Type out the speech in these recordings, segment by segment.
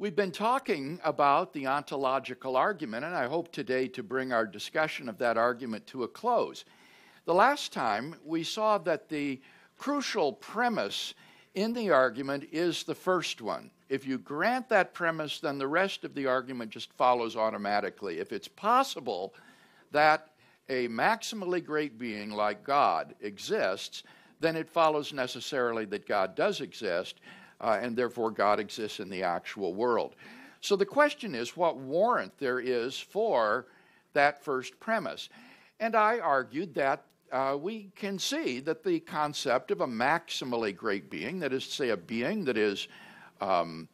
We've been talking about the ontological argument, and I hope today to bring our discussion of that argument to a close. The last time we saw that the crucial premise in the argument is the first one. If you grant that premise, then the rest of the argument just follows automatically. If it's possible that a maximally great being like God exists, then it follows necessarily that God does exist uh, and therefore God exists in the actual world. So the question is what warrant there is for that first premise. And I argued that uh, we can see that the concept of a maximally great being, that is to say, a being that is um,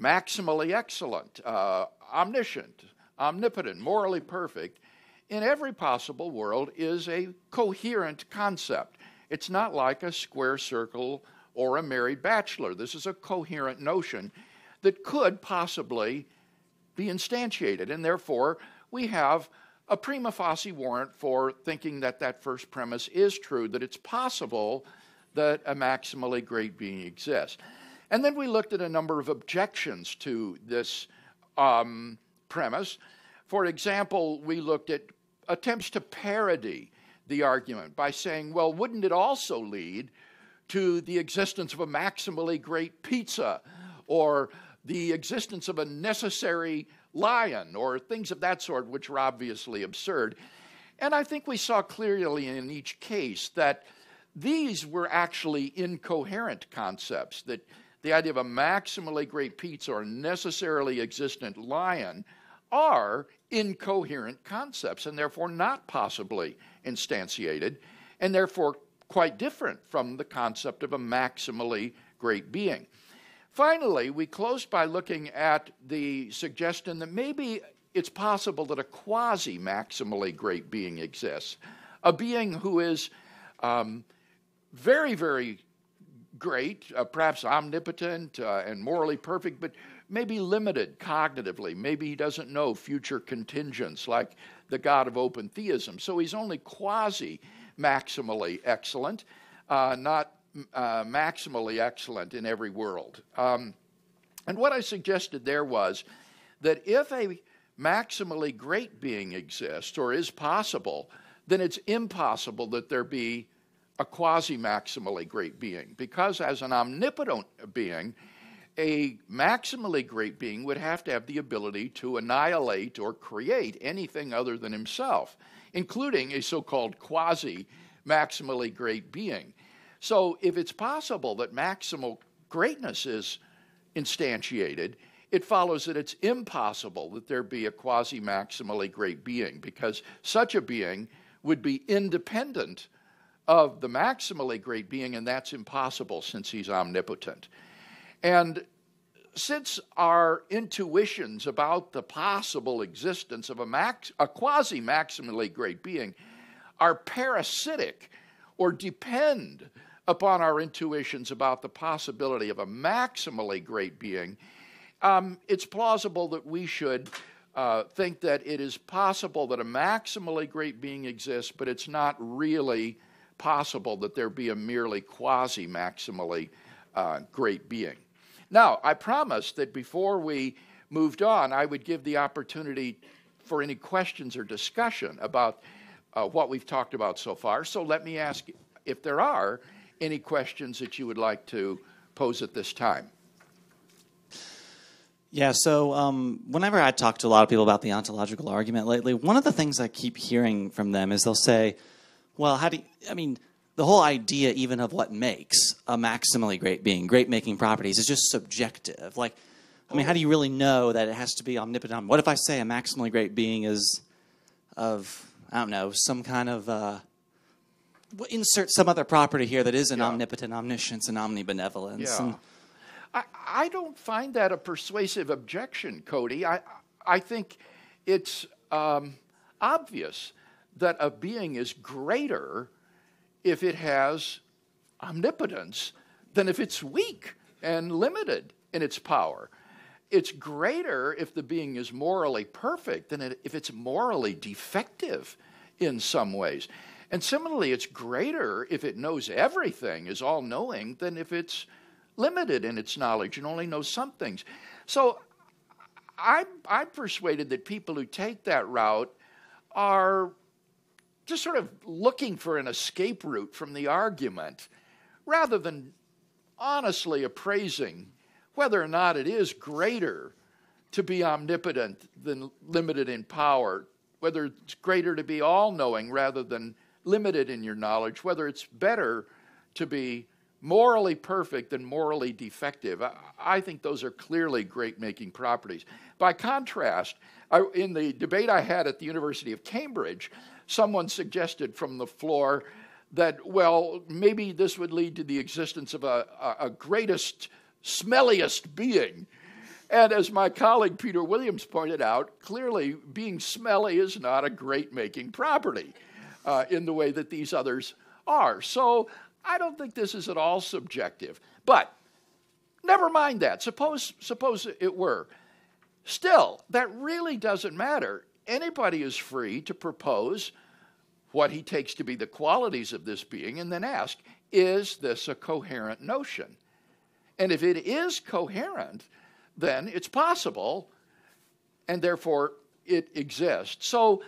maximally excellent, uh, omniscient, omnipotent, morally perfect, in every possible world is a coherent concept. It's not like a square circle or a married bachelor. This is a coherent notion that could possibly be instantiated, and therefore we have a prima facie warrant for thinking that that first premise is true, that it's possible that a maximally great being exists. And then we looked at a number of objections to this um, premise. For example, we looked at attempts to parody the argument by saying, well, wouldn't it also lead to the existence of a maximally great pizza or the existence of a necessary lion or things of that sort, which are obviously absurd. And I think we saw clearly in each case that these were actually incoherent concepts, that the idea of a maximally great pizza or necessarily existent lion are incoherent concepts and therefore not possibly instantiated and therefore quite different from the concept of a maximally great being. Finally, we close by looking at the suggestion that maybe it's possible that a quasi maximally great being exists, a being who is um, very, very great, uh, perhaps omnipotent uh, and morally perfect, but maybe limited cognitively. Maybe he doesn't know future contingents like the God of open theism. So he's only quasi maximally excellent, uh, not uh, maximally excellent in every world. Um, and what I suggested there was that if a maximally great being exists or is possible, then it's impossible that there be a quasi maximally great being. Because as an omnipotent being, a maximally great being would have to have the ability to annihilate or create anything other than himself including a so called quasi maximally great being. So, if it's possible that maximal greatness is instantiated, it follows that it's impossible that there be a quasi maximally great being because such a being would be independent of the maximally great being, and that's impossible since he's omnipotent. And since our intuitions about the possible existence of a, max, a quasi maximally great being are parasitic or depend upon our intuitions about the possibility of a maximally great being, um, it's plausible that we should uh, think that it is possible that a maximally great being exists, but it's not really possible that there be a merely quasi maximally uh, great being. Now, I promised that before we moved on, I would give the opportunity for any questions or discussion about uh, what we've talked about so far. So let me ask if there are any questions that you would like to pose at this time. Yeah, so um, whenever I talk to a lot of people about the ontological argument lately, one of the things I keep hearing from them is they'll say, well, how do you, I mean, the whole idea even of what makes a maximally great being, great making properties, is just subjective. Like, I mean, how do you really know that it has to be omnipotent? What if I say a maximally great being is of, I don't know, some kind of, uh, insert some other property here that is an yeah. omnipotent omniscience and omnibenevolence. Yeah. And, I, I don't find that a persuasive objection, Cody. I, I think it's um, obvious that a being is greater if it has omnipotence than if it's weak and limited in its power. It's greater if the being is morally perfect than if it's morally defective in some ways. And similarly, it's greater if it knows everything, is all knowing, than if it's limited in its knowledge and only knows some things. So I'm, I'm persuaded that people who take that route are just sort of looking for an escape route from the argument rather than honestly appraising whether or not it is greater to be omnipotent than limited in power, whether it's greater to be all knowing rather than limited in your knowledge, whether it's better to be morally perfect than morally defective. I, I think those are clearly great making properties. By contrast, I, in the debate I had at the University of Cambridge, someone suggested from the floor that, well, maybe this would lead to the existence of a, a, greatest, smelliest being. And as my colleague Peter Williams pointed out, clearly being smelly is not a great making property uh, in the way that these others are. So I don't think this is at all subjective. But never mind that. Suppose, suppose it were. Still, that really doesn't matter. Anybody is free to propose what he takes to be the qualities of this being and then ask, is this a coherent notion? And if it is coherent, then it's possible and therefore it exists. So,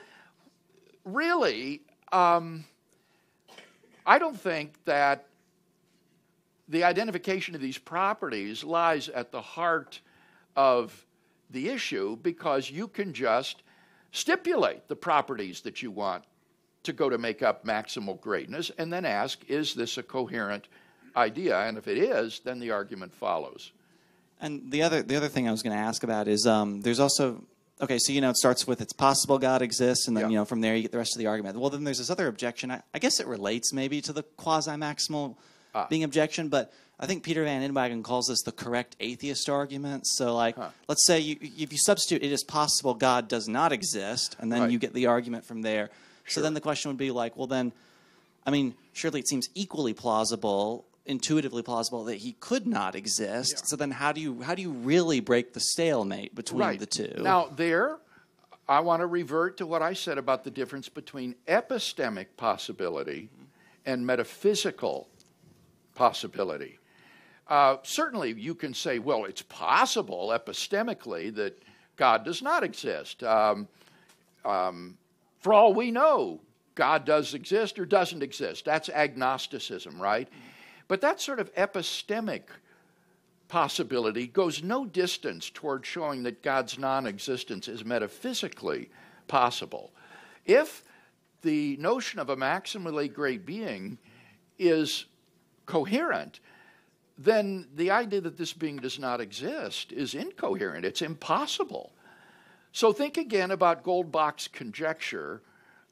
really, um, I don't think that the identification of these properties lies at the heart of the issue because you can just stipulate the properties that you want to go to make up maximal greatness and then ask, is this a coherent idea? And if it is, then the argument follows. And the other the other thing I was going to ask about is um, there's also okay, so you know it starts with it's possible God exists, and then Yeah. you know from there you get the rest of the argument. Well, then there's this other objection. I, I guess it relates maybe to the quasi maximal Ah. being objection, but I think Peter Van Inwagen calls this the correct atheist argument. So like, let's say you if you substitute it is possible God does not exist, and then Right. you get the argument from there. So then the question would be like, well then, I mean, surely it seems equally plausible. Intuitively plausible that he could not exist. Yeah. So then, how do you how do you really break the stalemate between right. the two? Now, there, I want to revert to what I said about the difference between epistemic possibility and metaphysical possibility. Uh, certainly, you can say, well, it's possible epistemically that God does not exist. Um, um, for all we know, God does exist or doesn't exist. That's agnosticism, right? But that sort of epistemic possibility goes no distance toward showing that God's non existence is metaphysically possible. If the notion of a maximally great being is coherent, then the idea that this being does not exist is incoherent. It's impossible. So think again about Goldbach's conjecture.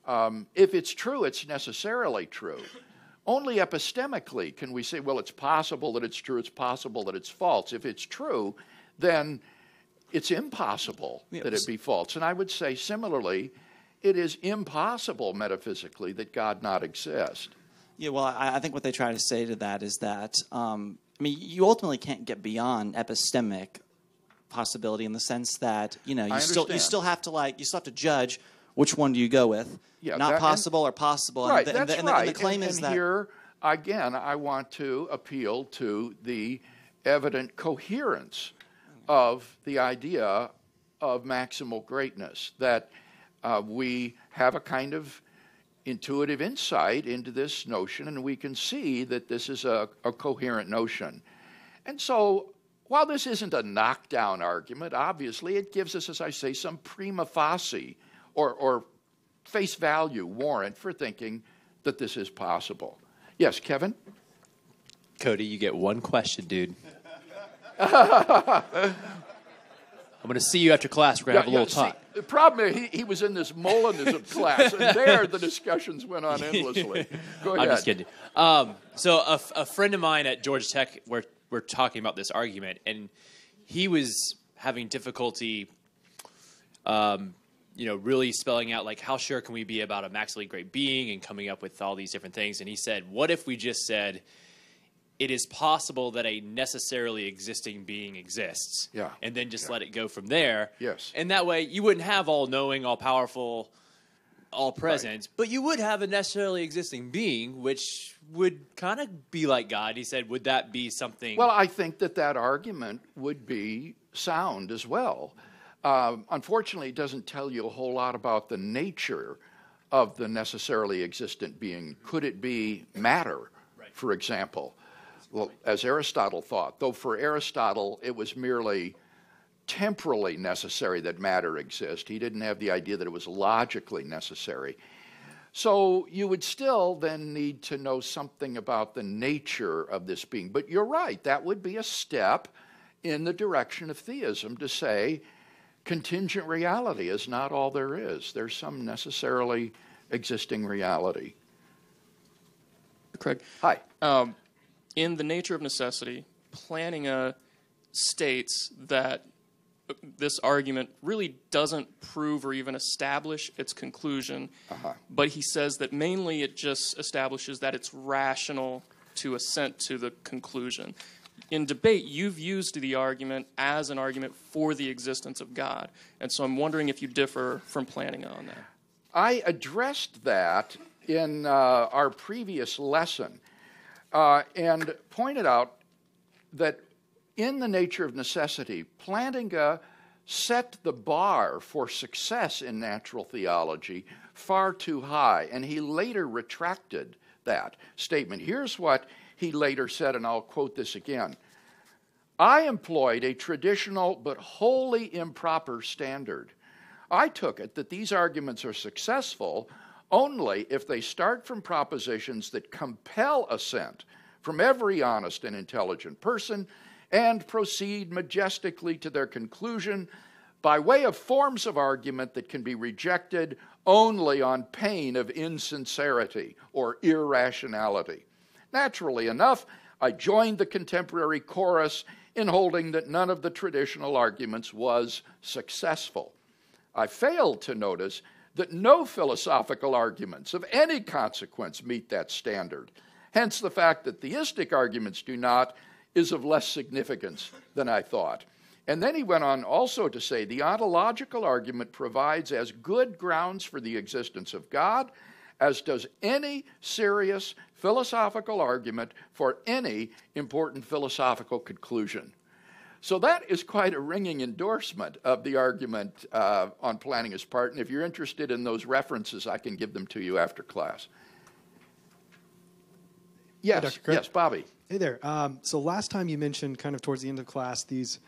Um, if it's true, it's necessarily true. Only epistemically can we say, well, it's possible that it's true, it's possible that it's false. If it's true, then it's impossible Yeah, that it be false. And I would say, similarly, it is impossible metaphysically that God not exist. Yeah, well, I, I think what they try to say to that is that um, I mean, you ultimately can't get beyond epistemic possibility in the sense that you know you still you still have to like you still have to judge which one do you go with. Yeah, not that- and- possible or possible. Right, and the, and that's the, and the, right. and the claim and, is and that here again, I want to appeal to the evident coherence of the idea of maximal greatness. That uh, we have a kind of intuitive insight into this notion, and we can see that this is a, a coherent notion. And so, while this isn't a knockdown argument, obviously it gives us, as I say, some prima facie or, or face value warrant for thinking that this is possible. Yes, Kevin? Cody, you get one question, dude. I'm going to see you after class. We're going to have a little talk. The problem is he, he was in this Molinism class, and there the discussions went on endlessly. Go ahead. I'm just kidding. Um, so a, f- a friend of mine at Georgia Tech, we're, we're talking about this argument, and he was having difficulty, um, you know, really spelling out like how sure can we be about a maximally great being and coming up with all these different things. And he said, what if we just said it is possible that a necessarily existing being exists, Yeah. and then just Yeah. let it go from there. Yes. and that way you wouldn't have all knowing, all powerful all present, but you would have a necessarily existing being, which would kind of be like God. He said, would that be something? Well, I think that that argument would be sound as well. Um, unfortunately, it doesn't tell you a whole lot about the nature of the necessarily existent being. Could it be matter, for example? Well, as Aristotle thought, though for Aristotle it was merely temporally necessary that matter exist. He didn't have the idea that it was logically necessary. So you would still then need to know something about the nature of this being. But you're right, that would be a step in the direction of theism to say contingent reality is not all there is. There's some necessarily existing reality. Craig. Hi. Um, in the nature of necessity, Plantinga states that this argument really doesn't prove or even establish its conclusion, Uh-huh. but he says that mainly it just establishes that it's rational to assent to the conclusion. In debate, you've used the argument as an argument for the existence of God, and so I'm wondering if you differ from Plantinga on that. I addressed that in uh, our previous lesson uh, and pointed out that in the nature of necessity, Plantinga set the bar for success in natural theology far too high, and he later retracted that statement. Here's what he later said, and I'll quote this again. I employed a traditional but wholly improper standard. I took it that these arguments are successful only if they start from propositions that compel assent from every honest and intelligent person and proceed majestically to their conclusion by way of forms of argument that can be rejected only on pain of insincerity or irrationality. Naturally enough, I joined the contemporary chorus in holding that none of the traditional arguments was successful. I failed to notice that no philosophical arguments of any consequence meet that standard. Hence, the fact that theistic arguments do not is of less significance than I thought. And then he went on also to say the ontological argument provides as good grounds for the existence of God as does any serious philosophical argument for any important philosophical conclusion. So that is quite a ringing endorsement of the argument uh, on Plantinga's part. And if you're interested in those references, I can give them to you after class. Yes. Craig. yes, Bobby. Hey there. Um, so last time you mentioned, kind of towards the end of class, these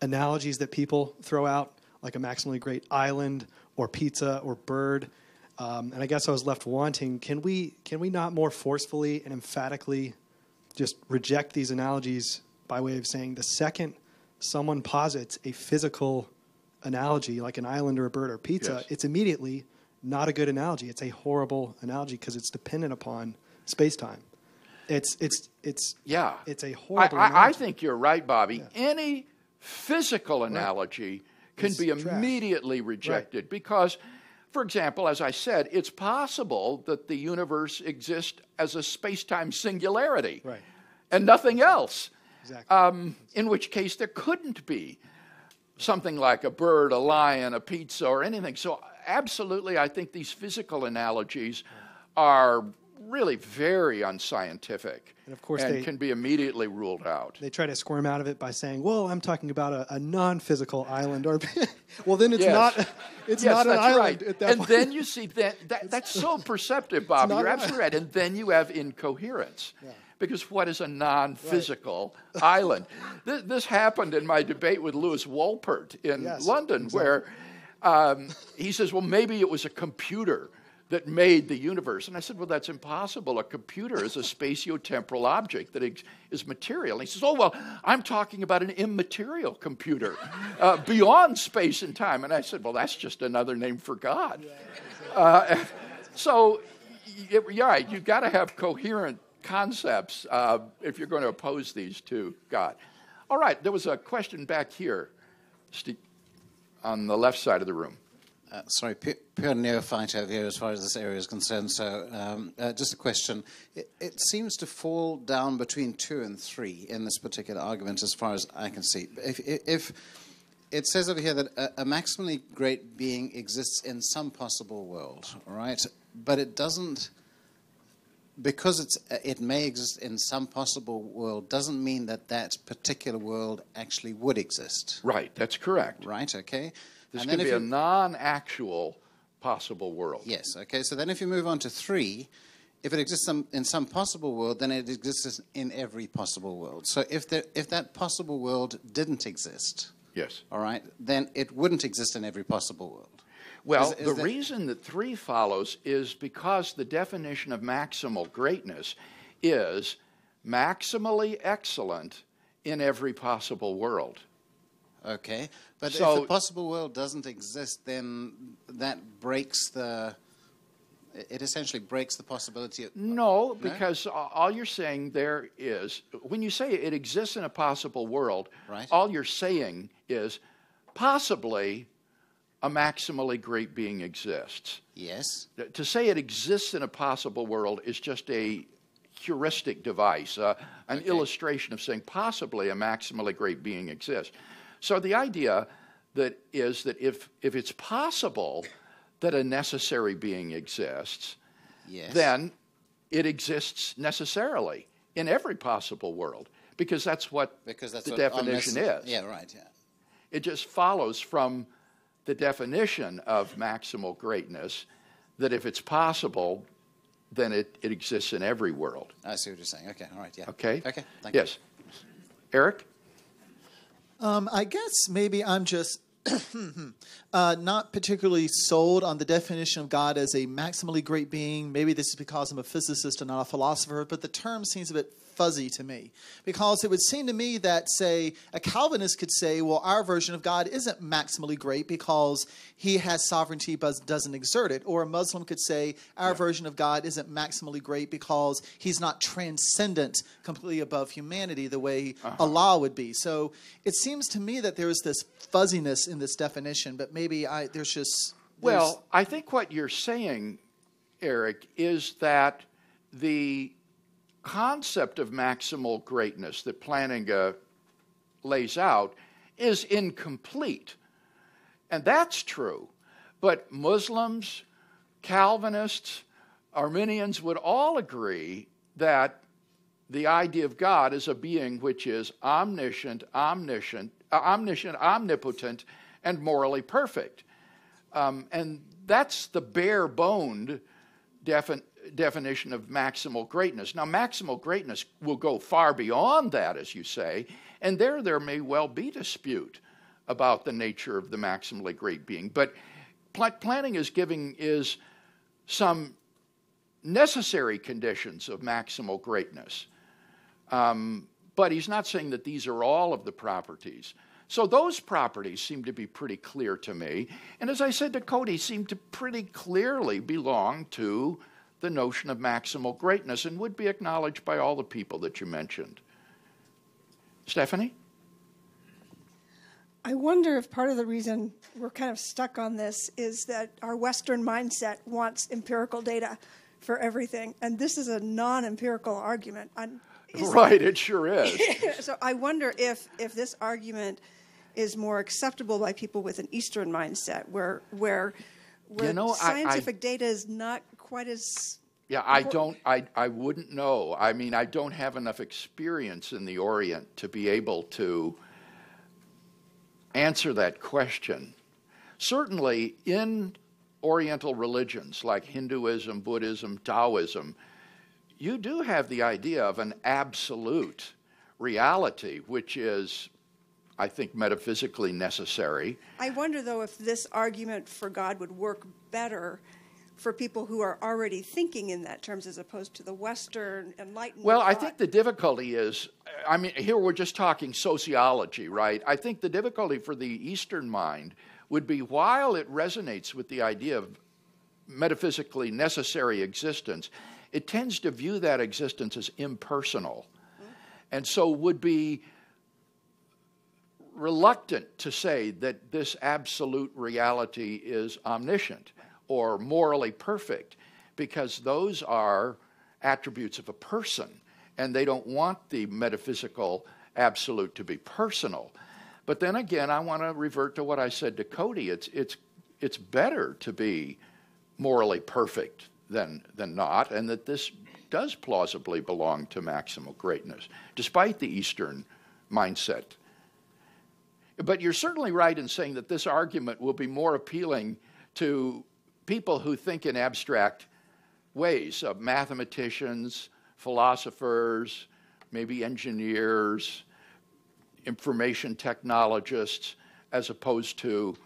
analogies that people throw out, like a maximally great island or pizza or bird. Um, and I guess I was left wanting. Can we can we not more forcefully and emphatically just reject these analogies by way of saying the second someone posits a physical analogy like an island or a bird or pizza, Yes. it's immediately not a good analogy. It's a horrible analogy because it's dependent upon space time. It's it's it's Yeah. It's a I, horrible. I, I analogy. think you're right, Bobby. Any physical analogy can It's be trash. immediately rejected because, for example, as I said, it's possible that the universe exists as a space time singularity Right. and nothing else. Exactly. Um, in which case, there couldn't be something like a bird, a lion, a pizza, or anything. So, absolutely, I think these physical analogies are really very unscientific And of course and they- can be immediately ruled out. they try to squirm out of it by saying, "Well, I'm talking about a, a non-physical island," or well, then it's Yes. not it's yes, not an island right. at that and point. then you see that, that that's so perceptive, Bob. You're absolutely right. And then you have incoherence. Because what is a non physical island? This, this happened in my debate with Lewis Wolpert in Yes, London, exactly. where um, he says, well, maybe it was a computer that made the universe. And I said, well, that's impossible. A computer is a spatiotemporal object that is material. And he says, oh, well, I'm talking about an immaterial computer uh, beyond space and time. And I said, well, that's just another name for God. Uh, so, y- you're right, you've got to have coherent concepts uh, if you're going to oppose these to God. All right, there was a question back here, on the left side of the room. Uh, sorry, pu- pure neophyte over here as far as this area is concerned. So, um, uh, just a question. It, it seems to fall down between two and three in this particular argument, as far as I can see. If, if, if it says over here that a, a maximally great being exists in some possible world, right? but it doesn't because it's it may exist in some possible world doesn't mean that that particular world actually would exist. Right, that's correct. Right. Okay. This and could then be a non-actual possible world. Yes. Okay. So then, if you move on to three, if it exists some, in some possible world, then it exists in every possible world. So if there, if that possible world didn't exist, Yes. all right, then it wouldn't exist in every possible world. Well, Is- is the that- reason that three follows is because the definition of maximal greatness is maximally excellent in every possible world. Okay. But if So- the possible world doesn't exist, then that breaks the. It essentially breaks the possibility. Of, No, because a- all you're saying there is when you say it exists in a possible world, Right. all you're saying is possibly a maximally great being exists. yes. To say it exists in a possible world is just a heuristic device, uh, an illustration of saying possibly a maximally great being exists. So the idea that is that if if it's possible that a necessary being exists, Yes. then it exists necessarily in every possible world because that's what because that's the what definition is. Yeah. Right. Yeah. It just follows from the definition of maximal greatness that if it's possible, then it, it exists in every world. I see what you're saying. Okay. All right. Yeah. Okay? Okay. Thank you. yes. Eric? Um, I guess maybe I'm just uh, not particularly sold on the definition of God as a maximally great being. Maybe this is because I'm a physicist and not a philosopher, but the term seems a bit fuzzy to me. Because it would seem to me that, say, a Calvinist could say, well, our version of God isn't maximally great because he has sovereignty but doesn't exert it. Or a Muslim could say, our version of God isn't maximally great because he's not transcendent, completely above humanity the way uh-huh. Allah would be. So it seems to me that there is this fuzziness in this definition, but maybe I, there's just. there's- Well, I think what you're saying, Eric, is that the concept of maximal greatness that Plantinga lays out is incomplete. And that's true. But Muslims, Calvinists, Arminians would all agree that the idea of God is a being which is omniscient, omniscient, uh, omniscient, omnipotent, and morally perfect. Um, and that's the bare boned defin- definition of maximal greatness. Now, maximal greatness will go far beyond that, as you say, and there there may well be dispute about the nature of the maximally great being. But pl- Plantinga's giving is some necessary conditions of maximal greatness. Um, but he's not saying that these are all of the properties. So those properties seem to be pretty clear to me. And as I said to Cody, seem to pretty clearly belong to the notion of maximal greatness and would be acknowledged by all the people that you mentioned. Stephanie? I wonder if part of the reason we're kind of stuck on this is that our Western mindset wants empirical data for everything, and this is a non-empirical argument. Right, it sure is. so I wonder if if this argument is more acceptable by people with an Eastern mindset, where where where You know, I- I- scientific data is not quite as Yeah, I don't, I, I wouldn't know. I mean, I don't have enough experience in the Orient to be able to answer that question. Certainly, in Oriental religions like Hinduism, Buddhism, Taoism, you do have the idea of an absolute reality, which is, I think, metaphysically necessary. I wonder, though, if this argument for God would work better for people who are already thinking in that terms as opposed to the Western Enlightenment. Well, I think the difficulty is, I mean, here we're just talking sociology, right? I think the difficulty for the Eastern mind would be while it resonates with the idea of metaphysically necessary existence, it tends to view that existence as impersonal. Mm-hmm. And so would be reluctant to say that this absolute reality is omniscient or morally perfect because those are attributes of a person and they don't want the metaphysical absolute to be personal. But then again, I want to revert to what I said to Cody. It's, it's, it's better to be morally perfect than, than not, and that this does plausibly belong to maximal greatness, despite the Eastern mindset. But you're certainly right in saying that this argument will be more appealing to people who think in abstract ways of mathematicians, philosophers, maybe engineers, information technologists, as opposed to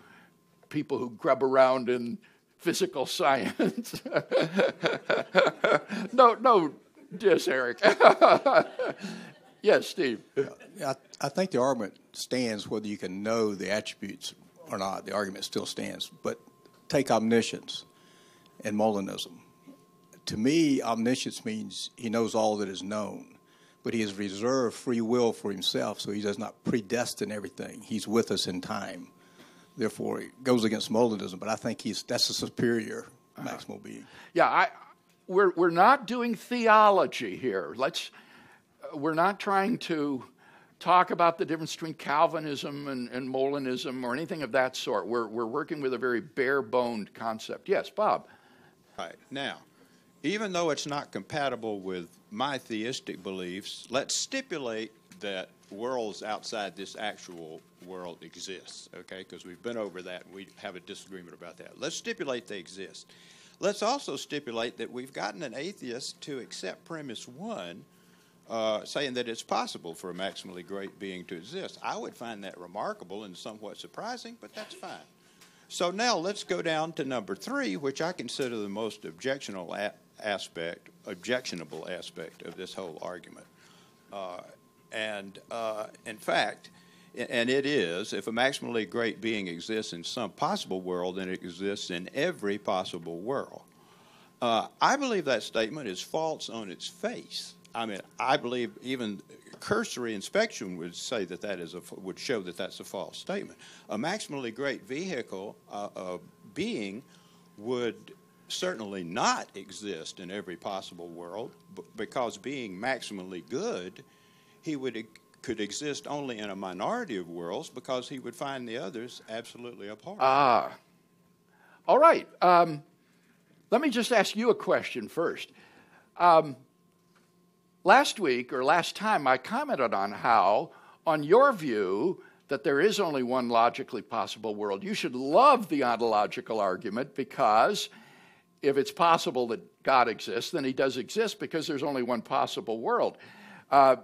people who grub around in physical science. no, no, yes, Eric. yes, Steve. I, I think the argument stands whether you can know the attributes or not. The argument still stands. But take omniscience and Molinism. To me, omniscience means he knows all that is known, but he has reserved free will for himself, so he does not predestine everything. He's with us in time. Therefore, it goes against Molinism, but I think he's that's a superior uh-huh. maximal being. Yeah, I, we're, we're not doing theology here. Let's, uh, we're not trying to talk about the difference between Calvinism and, and Molinism or anything of that sort. We're, we're working with a very bare boned concept. Yes, Bob. Right. Now, even though it's not compatible with my theistic beliefs, let's stipulate that worlds outside this actual world exist, okay? Because we've been over that and we have a disagreement about that. Let's stipulate they exist. Let's also stipulate that we've gotten an atheist to accept premise one, uh, saying that it's possible for a maximally great being to exist. I would find that remarkable and somewhat surprising, but that's fine. So now let's go down to number three, which I consider the most objectionable aspect, objectionable aspect of this whole argument. Uh, and uh, in fact, and it is, if a maximally great being exists in some possible world, then it exists in every possible world. Uh, I believe that statement is false on its face. I mean, I believe even cursory inspection would say that that is a would show that that's a false statement. A maximally great vehicle, uh, a being, would certainly not exist in every possible world because being maximally good, he would could exist only in a minority of worlds because he would find the others absolutely apart. Ah. All right. Um, let me just ask you a question first. Um, last week or last time, I commented on how, on your view, that there is only one logically possible world. You should love the ontological argument because if it's possible that God exists, then he does exist because there's only one possible world. Uh,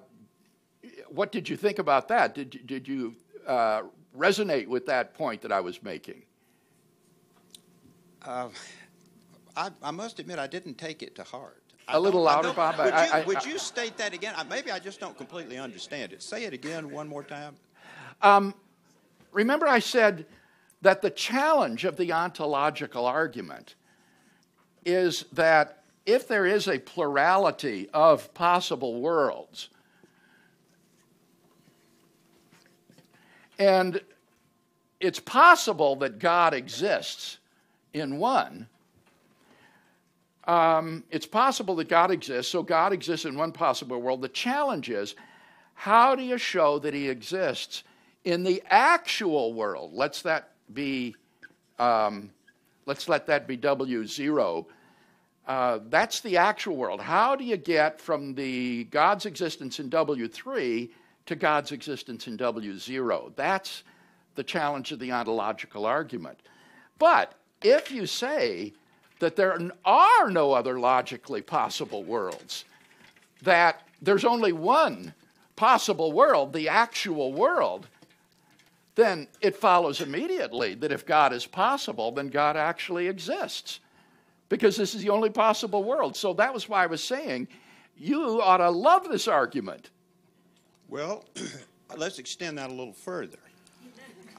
what did you think about that? Did, did you uh, resonate with that point that I was making? Uh, I, I, must admit, I didn't take it to heart. A little louder, Bob. Would, I, you, would you, state that again? Maybe I just don't completely understand it. Say it again one more time. Um, remember, I said that the challenge of the ontological argument is that if there is a plurality of possible worlds, And it's possible that God exists in one. Um, it's possible that God exists, so God exists in one possible world. The challenge is how do you show that He exists in the actual world? Let's that be. Um, let's let that be W zero. Uh, that's the actual world. How do you get from the God's existence in W three to God's existence in W0. That's the challenge of the ontological argument. But if you say that there are no other logically possible worlds, that there's only one possible world, the actual world, then it follows immediately that if God is possible, then God actually exists. Because this is the only possible world. So that was why I was saying you ought to love this argument well, let's extend that a little further.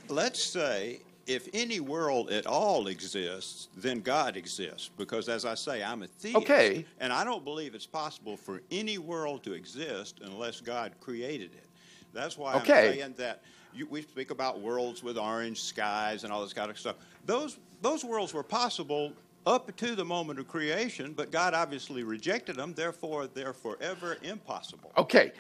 Let's say if any world at all exists, then God exists. Because as I say, I'm a theist. Okay. And I don't believe it's possible for any world to exist unless God created it. That's why okay. I'm saying that you, we speak about worlds with orange skies and all this kind of stuff. Those, those worlds were possible up to the moment of creation, but God obviously rejected them, therefore they're forever impossible. Okay.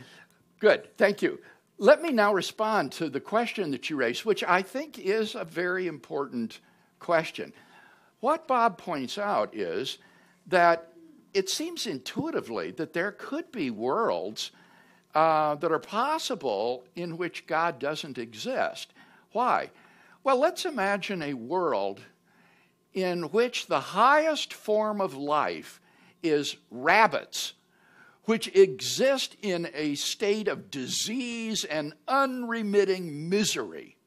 Good, thank you. Let me now respond to the question that you raised, which I think is a very important question. What Bob points out is that it seems intuitively that there could be worlds uh, that are possible in which God doesn't exist. Why? Well, let's imagine a world in which the highest form of life is rabbits, which exist in a state of disease and unremitting misery.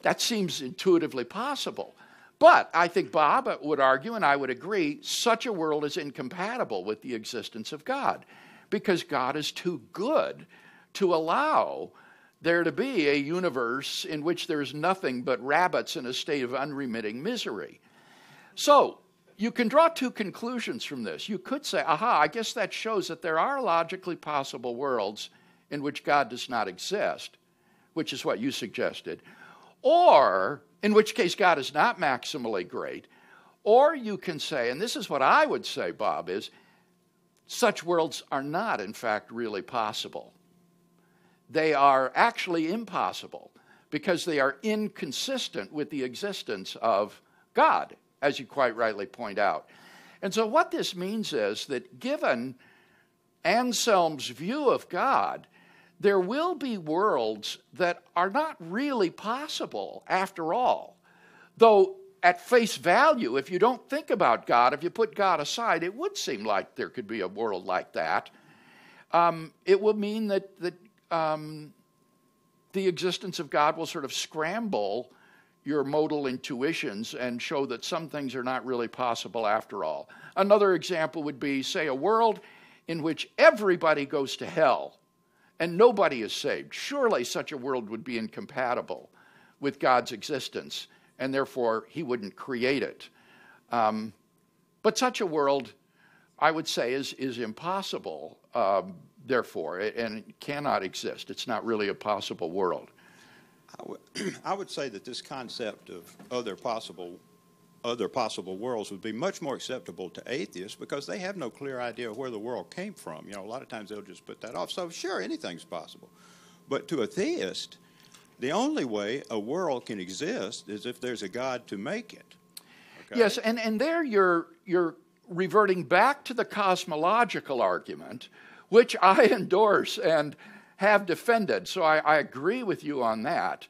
That seems intuitively possible. But I think Bob would argue, and I would agree, such a world is incompatible with the existence of God because God is too good to allow there to be a universe in which there's nothing but rabbits in a state of unremitting misery. So, you can draw two conclusions from this. You could say, aha, I guess that shows that there are logically possible worlds in which God does not exist, which is what you suggested. Or, in which case God is not maximally great. Or you can say, and this is what I would say, Bob, is such worlds are not, in fact, really possible. They are actually impossible because they are inconsistent with the existence of God, as you quite rightly point out. And so, what this means is that given Anselm's view of God, there will be worlds that are not really possible after all. Though, at face value, if you don't think about God, if you put God aside, it would seem like there could be a world like that. Um, it would mean that, that um, the existence of God will sort of scramble your modal intuitions and show that some things are not really possible after all. Another example would be, say, a world in which everybody goes to hell and nobody is saved. Surely such a world would be incompatible with God's existence, and therefore he wouldn't create it. Um, but such a world, I would say, is, is impossible. Um, therefore, and it cannot exist. It's not really a possible world. I would, say that this concept of other possible other possible worlds would be much more acceptable to atheists because they have no clear idea of where the world came from. You know, a lot of times they'll just put that off. So sure, anything's possible. But to a theist, the only way a world can exist is if there's a God to make it. Okay? Yes, and, and there you're you're reverting back to the cosmological argument, which I endorse and have defended. So I, I, agree with you on that.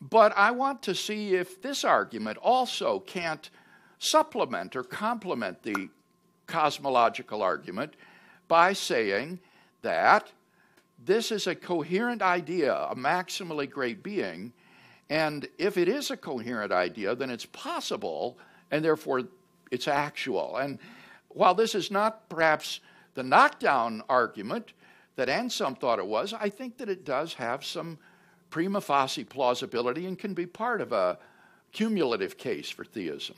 But I want to see if this argument also can't supplement or complement the cosmological argument by saying that this is a coherent idea, a maximally great being, and if it is a coherent idea, then it's possible, and therefore it's actual. And while this is not perhaps the knockdown argument that Anselm thought it was, I think that it does have some prima facie plausibility and can be part of a cumulative case for theism.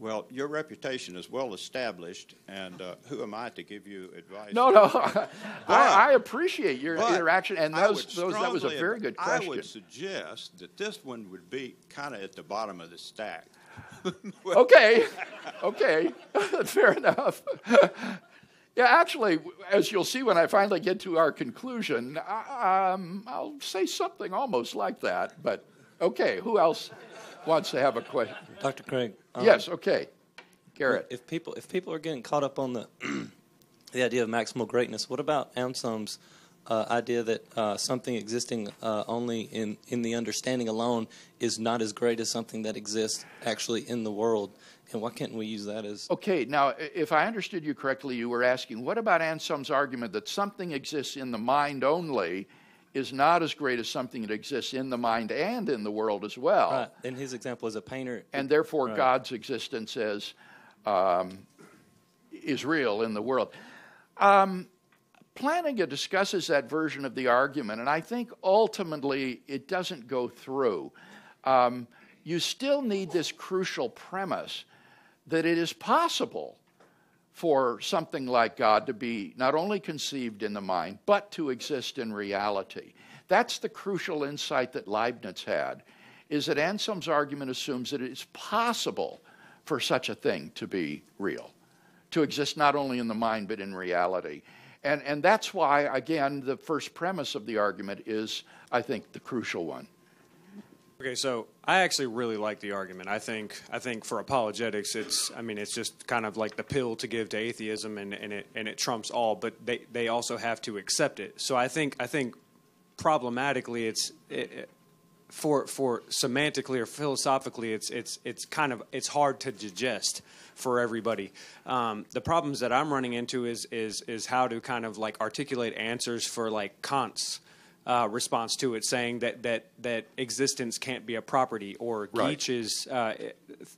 Well, your reputation is well established, and uh, who am I to give you advice? No, no, I, I, appreciate your interaction, and those, those, that was a very good question. I would suggest that this one would be kind of at the bottom of the stack. okay, okay, fair enough. Yeah, actually, as you'll see when I finally get to our conclusion, um, I'll say something almost like that. But okay, who else wants to have a question? Dr. Craig. Um, yes. Okay, Garrett. If people if people are getting caught up on the the idea of maximal greatness, what about Anselm's uh, idea that uh, something existing uh, only in in the understanding alone is not as great as something that exists actually in the world? And why can't we use that as. Okay, now, if I understood you correctly, you were asking what about Anselm's argument that something exists in the mind only is not as great as something that exists in the mind and in the world as well? Right. In his example, as a painter. And therefore, right. God's existence is, um, is real in the world. Um, Plantinga discusses that version of the argument, and I think ultimately it doesn't go through. Um, you still need this crucial premise that it is possible for something like God to be not only conceived in the mind, but to exist in reality. That's the crucial insight that Leibniz had, is that Anselm's argument assumes that it is possible for such a thing to be real, to exist not only in the mind, but in reality. And, and that's why, again, the first premise of the argument is, I think, the crucial one. Okay, so I actually really like the argument. I think I think for apologetics, it's I mean it's just kind of like the pill to give to atheism, and, and it and it trumps all. But they, they also have to accept it. So I think I think problematically, it's it, for for semantically or philosophically, it's it's it's kind of it's hard to digest for everybody. Um, the problems that I'm running into is is is how to kind of like articulate answers for like Kant's uh, response to it, saying that that that existence can't be a property, or Right. Geach's uh,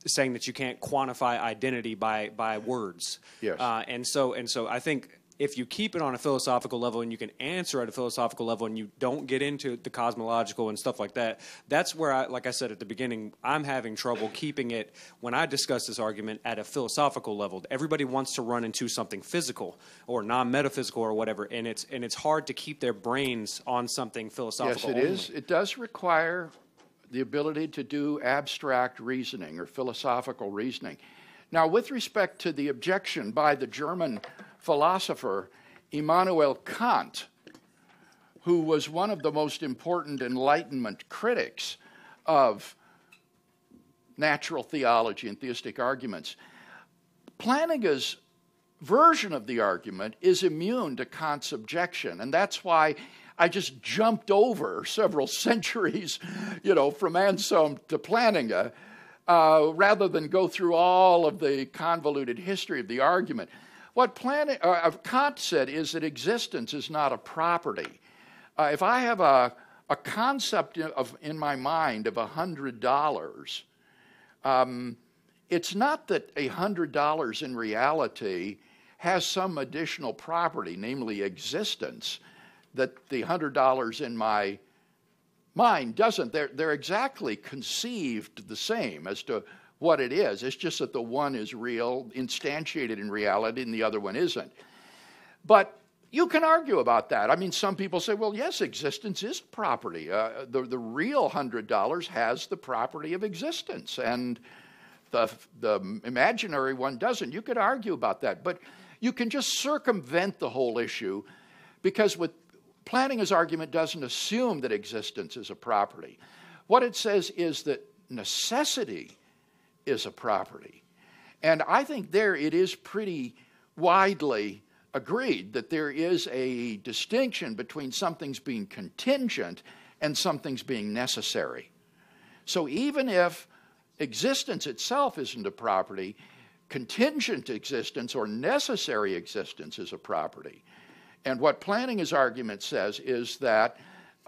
saying that you can't quantify identity by by words. Yes. Uh, and so and so, I think if you keep it on a philosophical level and you can answer at a philosophical level and you don't get into the cosmological and stuff like that, that's where I, like I said at the beginning, I'm having trouble keeping it when I discuss this argument at a philosophical level. Everybody wants to run into something physical or non-metaphysical or whatever, and it's and it's hard to keep their brains on something philosophical Yes, it is. It does require the ability to do abstract reasoning or philosophical reasoning. Now, with respect to the objection by the German philosopher Immanuel Kant, who was one of the most important Enlightenment critics of natural theology and theistic arguments, Plantinga's version of the argument is immune to Kant's objection, and that's why I just jumped over several centuries, you know, from Anselm to Plantinga, uh, rather than go through all of the convoluted history of the argument. What Planting, uh, Kant said is that existence is not a property. Uh, if I have a, a concept of, in my mind of $100, um, it's not that a $100 in reality has some additional property, namely existence, that the $100 in my mind doesn't. They're, they're exactly conceived the same as to what it is. It's just that the one is real, instantiated in reality, and the other one isn't. But you can argue about that. I mean, some people say, well, yes, existence is property. Uh, the, the real $100 has the property of existence, and the, the imaginary one doesn't. You could argue about that, but you can just circumvent the whole issue because with Plantinga's argument doesn't assume that existence is a property. What it says is that necessity is a property. And I think there it is pretty widely agreed that there is a distinction between something's being contingent and something's being necessary. So even if existence itself isn't a property, contingent existence or necessary existence is a property. And what Plantinga's argument says is that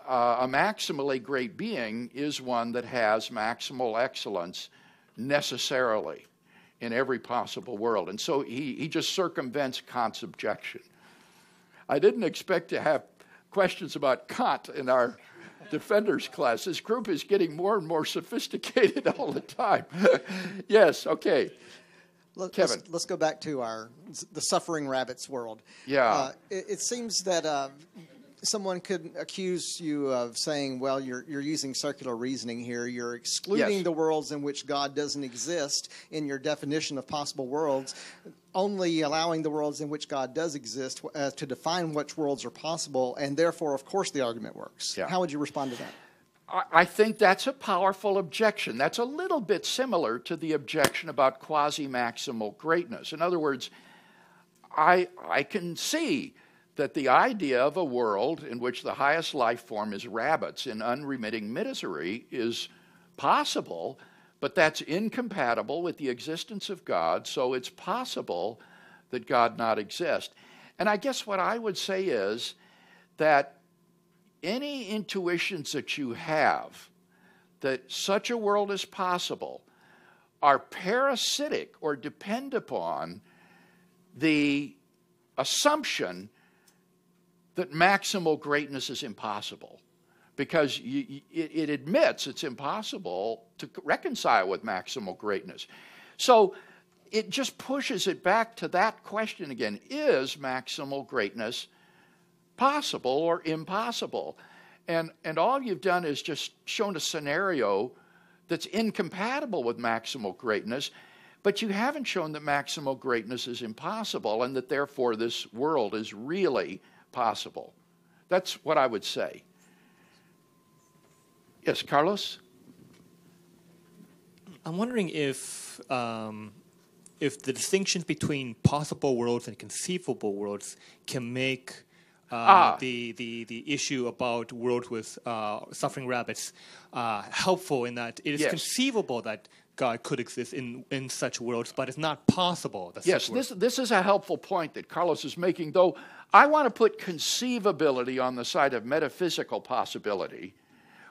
uh, a maximally great being is one that has maximal excellence necessarily in every possible world. And so he, he just circumvents Kant's objection. I didn't expect to have questions about Kant in our defenders class. This group is getting more and more sophisticated all the time. yes, okay. Let, Kevin. Let's, let's go back to our the suffering rabbits world. Yeah. Uh, it, it seems that uh, someone could accuse you of saying, "Well, you're you're using circular reasoning here. You're excluding Yes. the worlds in which God doesn't exist in your definition of possible worlds." Only allowing the worlds in which God does exist uh, to define which worlds are possible, and therefore, of course, the argument works. Yeah. How would you respond to that? I- think that's a powerful objection. That's a little bit similar to the objection about quasi maximal greatness. In other words, I, I can see that the idea of a world in which the highest life form is rabbits in unremitting misery is possible, but that's incompatible with the existence of God, so it's possible that God not exist. And I guess what I would say is that any intuitions that you have that such a world is possible are parasitic or depend upon the assumption that maximal greatness is impossible because you, it, it admits it's impossible to reconcile with maximal greatness. So it just pushes it back to that question again is maximal greatness possible or impossible? And, and all you've done is just shown a scenario that's incompatible with maximal greatness, but you haven't shown that maximal greatness is impossible and that therefore this world is really possible. That's what I would say. Yes, Carlos? I'm wondering if um, if the distinctions between possible worlds and conceivable worlds can make uh, Ah. the, the the issue about worlds with uh, suffering rabbits uh, helpful in that it is Yes. conceivable that God could exist in, in such worlds, but it's not possible. That Yes, this, this is a helpful point that Carlos is making, though I want to put conceivability on the side of metaphysical possibility.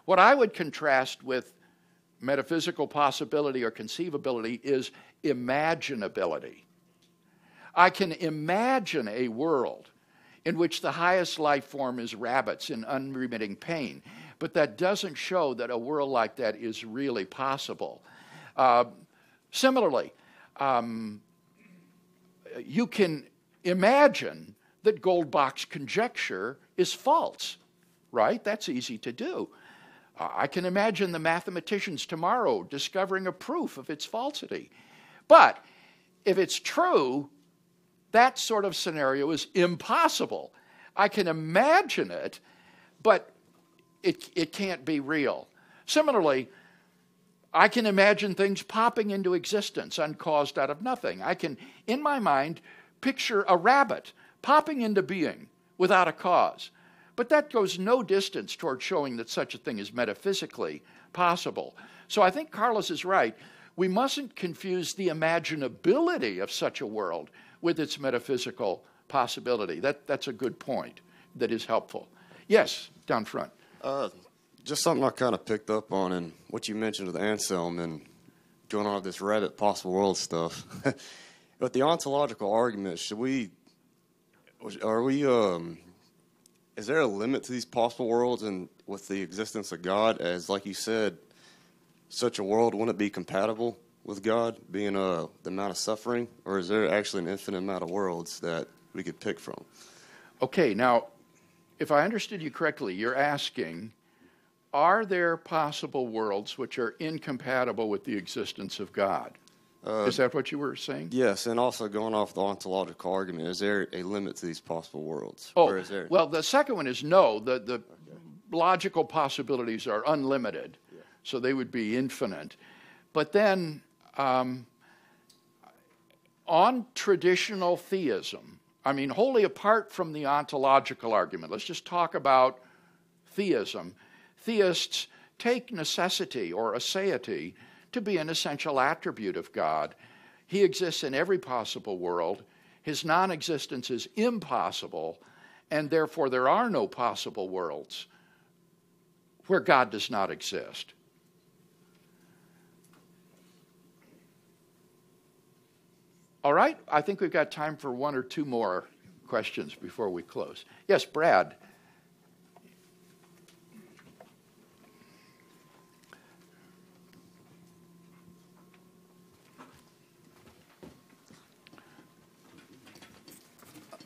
What I would contrast with metaphysical possibility or conceivability is imaginability. I can imagine a world in which the highest life form is rabbits in unremitting pain, but that doesn't show that a world like that is really possible. Uh, similarly, um, you can imagine that Goldbach's conjecture is false, right? That's easy to do. Uh, I can imagine the mathematicians tomorrow discovering a proof of its falsity. But if it's true, that sort of scenario is impossible. I can imagine it, but it, it can't be real. Similarly, I can imagine things popping into existence uncaused out of nothing. I can, in my mind, picture a rabbit popping into being without a cause. But that goes no distance toward showing that such a thing is metaphysically possible. So I think Carlos is right. We mustn't confuse the imaginability of such a world with its metaphysical possibility. That, that's a good point that is helpful. Yes, down front. Uh, just something I kind of picked up on in what you mentioned with Anselm and going on this rabbit possible world stuff. but the ontological argument, should we, are we, um, is there a limit to these possible worlds and with the existence of God? As, like you said, such a world wouldn't be compatible with God, being uh, the amount of suffering? Or is there actually an infinite amount of worlds that we could pick from? Okay, now, if I understood you correctly, you're asking are there possible worlds which are incompatible with the existence of God? Uh, is that what you were saying? Yes, and also going off the ontological argument, is there a limit to these possible worlds? Oh, or is there? well, the second one is no. The, the logical possibilities are unlimited, so they would be infinite. But then, um, on traditional theism, I mean, wholly apart from the ontological argument, let's just talk about theism. Theists take necessity or aseity to be an essential attribute of God. He exists in every possible world. His non existence is impossible, and therefore there are no possible worlds where God does not exist. All right, I think we've got time for one or two more questions before we close. Yes, Brad.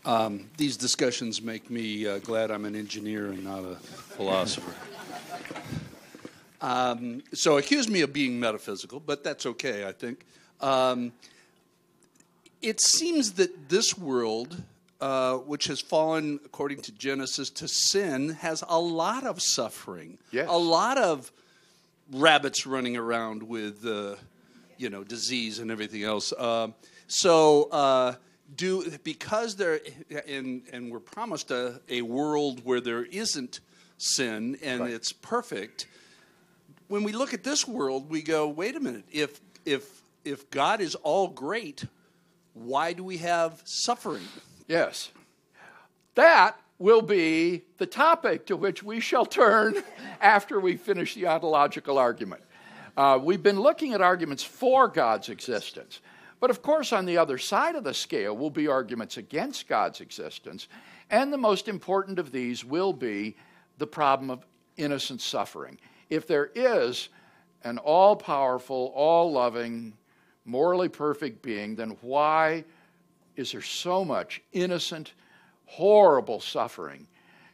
Um, these discussions make me uh, glad I'm an engineer and not a philosopher. Um, so accuse me of being metaphysical, but that's okay, I think. Um, it seems that this world, uh, which has fallen, according to Genesis, to sin, has a lot of suffering. Yes. A lot of rabbits running around with, uh, you know, disease and everything else. Um so, uh, do because there, and and we're promised a, a world where there isn't sin and it's perfect. When we look at this world, we go, wait a minute. If if if God is all great, why do we have suffering? Yes. That will be the topic to which we shall turn after we finish the ontological argument. Uh, we've been looking at arguments for God's existence. But of course, on the other side of the scale will be arguments against God's existence. And the most important of these will be the problem of innocent suffering. If there is an all powerful, all loving, morally perfect being, then why is there so much innocent, horrible suffering?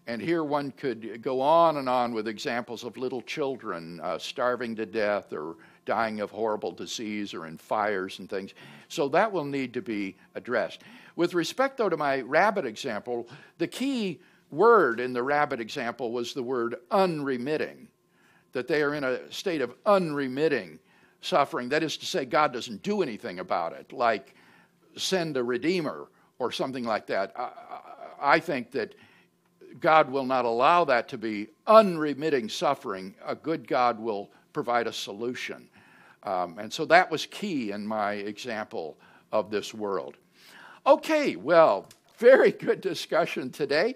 And here one could go on and on with examples of little children uh, starving to death or dying of horrible disease or in fires and things. So that will need to be addressed. With respect, though, to my rabbit example, the key word in the rabbit example was the word unremitting, that they are in a state of unremitting suffering, that is to say, God doesn't do anything about it, like send a redeemer or something like that, I, I think that God will not allow that to be unremitting suffering. A good God will provide a solution. Um, and so that was key in my example of this world. Okay, well, very good discussion today.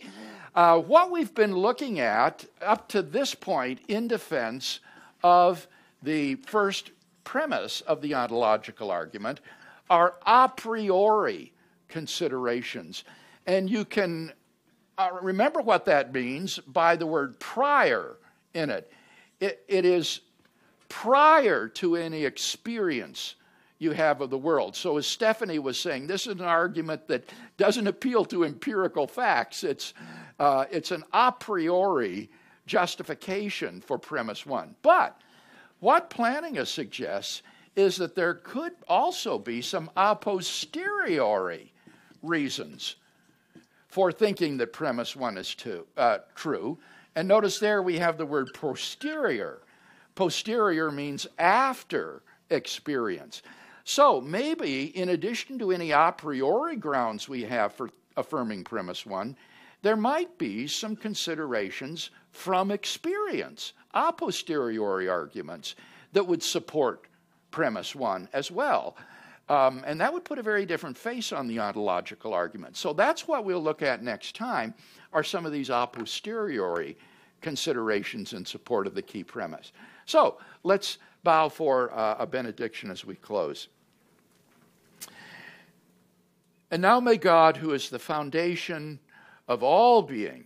Uh, what we've been looking at up to this point in defense of the first premise of the ontological argument are a priori considerations. And you can uh, remember what that means by the word prior in it. it. It is prior to any experience you have of the world. So, as Stephanie was saying, this is an argument that doesn't appeal to empirical facts. It's, uh, it's an a priori justification for premise one. But what Plantinga suggests is that there could also be some a posteriori reasons for thinking that premise one is uh, true. And notice there we have the word posterior. Posterior means after experience. So maybe, in addition to any a priori grounds we have for affirming premise one, there might be some considerations from experience, a posteriori arguments that would support premise one as well. Um, and that would put a very different face on the ontological argument. So that's what we'll look at next time are some of these a posteriori considerations in support of the key premise. So let's bow for uh, a benediction as we close. And now may God, who is the foundation of all being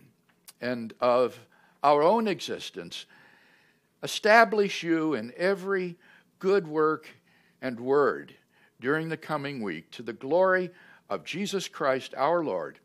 and of our own existence, establish you in every good work and word during the coming week to the glory of Jesus Christ our Lord